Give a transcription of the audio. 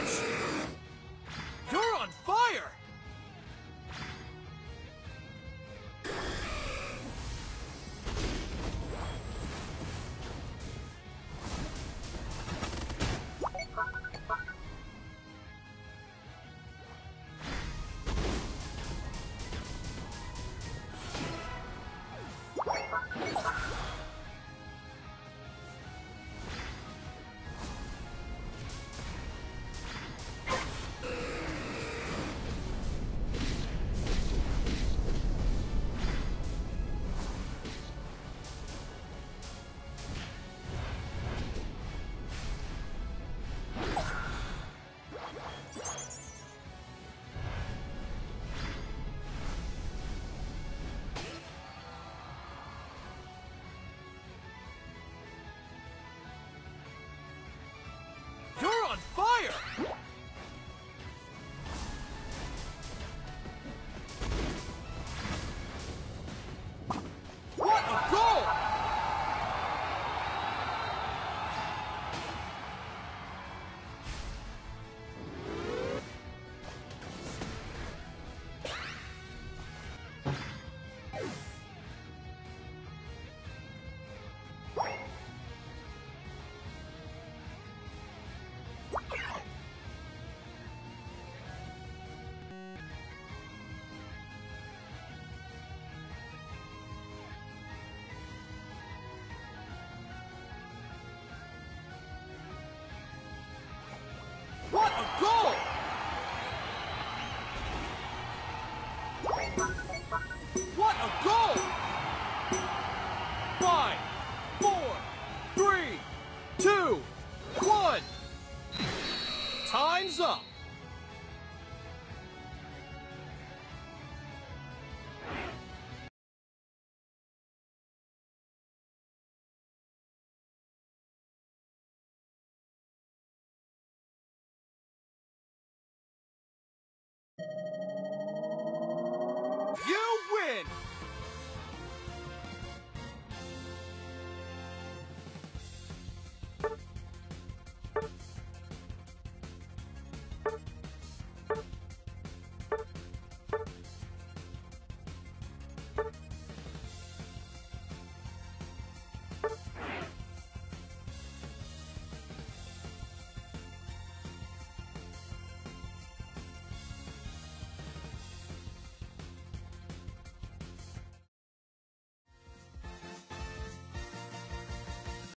stretch! A goal! You